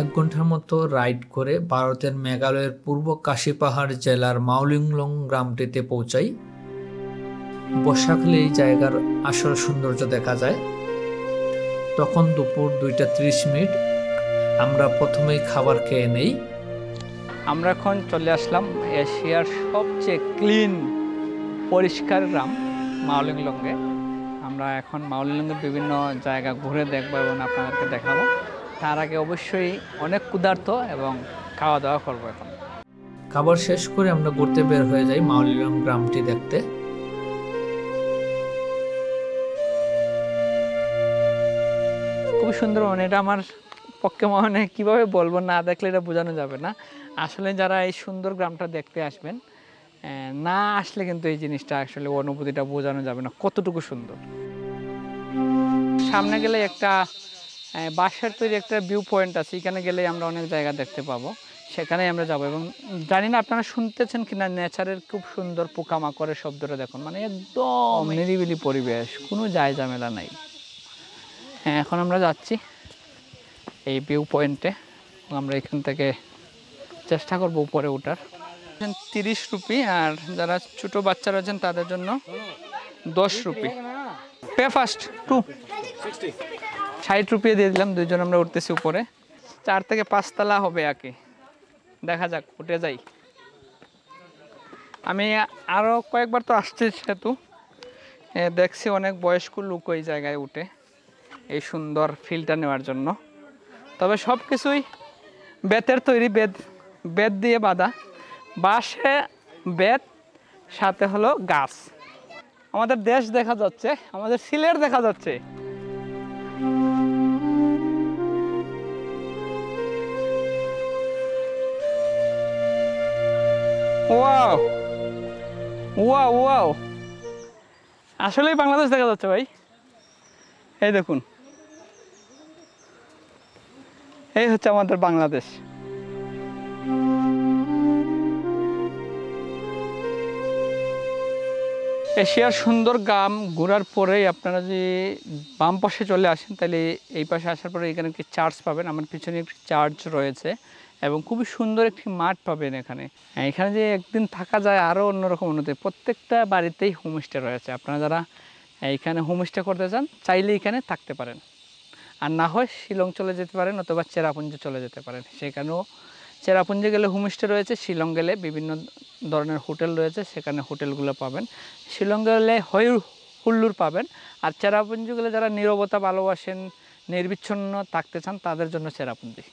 এক ঘণ্টার মতো রাইড করে ভারতের মেঘালয়ের পূর্ব কাশিপাহাড় জেলার মাউলিংলং গ্রামটিতে পৌঁছাই। বর্ষাকালে এই জায়গার আসল সৌন্দর্য দেখা যায়। তখন দুপুর দুইটা ত্রিশ মিনিট আমরা প্রথমেই খাবার খেয়ে নেই। আমরা এখন চলে আসলাম এশিয়ার সবচেয়ে ক্লিন, পরিষ্কার গ্রাম মাউলিংলংয়ে আমরা এখন মাউলিংলংয়ের বিভিন্ন জায়গা ঘুরে দেখব এবং আপনাদেরকে দেখাবো। তার আগে অবশ্যই অনেক ক্ষুধার্ত এবং খাওয়া দাওয়া করব এখন। খাবার শেষ করে আমরা ঘুরতে বের হয়ে যাই মাউলিলং গ্রামটি দেখতে। খুবই সুন্দর মানে এটা আমার পক্ষে মানে কীভাবে বলব না দেখলে এটা বোঝানো যাবে না। আসলে যারা এই সুন্দর গ্রামটা দেখতে আসবেন না আসলে কিন্তু এই জিনিসটা আসলে অনুভূতিটা বোঝানো যাবে না কতটুকু সুন্দর। সামনে গেলে একটা আহ, বাঁশের তৈরি একটা ভিউ পয়েন্ট আছে এখানে গেলে আমরা অনেক জায়গা দেখতে পাবো। সেখানেই আমরা যাব এবং জানি না আপনারা শুনতেছেন কিনা নেচারের খুব সুন্দর পোকামাকড়ের শব্দটা দেখুন মানে একদম নিরিবিলি পরিবেশ কোনো যায় ঝামেলা নাই। হ্যাঁ এখন আমরা যাচ্ছি এই ভিউ পয়েন্টে আমরা এখান থেকে চেষ্টা করব উপরে ওঠার। তিরিশ রুপি আর যারা ছোট বাচ্চারা আছেন তাদের জন্য দশ রুপি। পে ফার্স্ট টু ষাট রুপিয়ে দিয়ে দিলাম, দুইজন আমরা উঠতেছি উপরে। চার থেকে পাঁচতলা হবে আগে। দেখা যাক, উঠে যাই। আমি আরও কয়েকবার তো আসছি সেতু দেখছি অনেক বয়স্ক লোক ওই জায়গায় উঠে, এই সুন্দর ফিলটা নেওয়ার জন্য। তবে সব কিছুই বেতের তৈরি, বেদ বেত দিয়ে বাঁধা। বাঁশে বেত, সাথে হলো গাছ। আমাদের দেশ দেখা যাচ্ছে, আমাদের সিলেট দেখা যাচ্ছে। ওয়াও। Wow wow. আসলেই বাংলাদেশ দেখা যাচ্ছে ভাই। এই দেখুন। এই হচ্ছে আমাদের বাংলাদেশ। এশিয়ার সুন্দর গ্রাম ঘোরার পরেই আপনারা যদি বাম পাশে চলে আসেন, তাহলে এই পাশে আসার পরে এখানে একটি চার্চ পাবেন। আমার পিছনে একটি চার্চ রয়েছে। এবং খুবই সুন্দর একটি মাঠ পাবেন এখানে। হ্যাঁ, এখানে যে একদিন থাকা যায় আরও অন্যরকম উন্নতি। প্রত্যেকটা বাড়িতেই হোমস্টে রয়েছে। আপনারা যারা এইখানে হোমস্টে করতে চান চাইলে এখানে থাকতে পারেন। আর না হয় শিলং চলে যেতে পারেন অথবা চেরাপুঞ্জি চলে যেতে পারেন। সেখানেও চেরাপুঞ্জি গেলে হোমস্টে রয়েছে শিলং গেলে বিভিন্ন ধরনের হোটেল রয়েছে সেখানে হোটেলগুলো পাবেন। শিলং গেলে হই হুল্লুর পাবেন। আর চেরাপুঞ্জি গেলে যারা নীরবতা ভালোবাসেন নির্বিচ্ছন্ন থাকতে চান তাদের জন্য চেরাপুঞ্জি।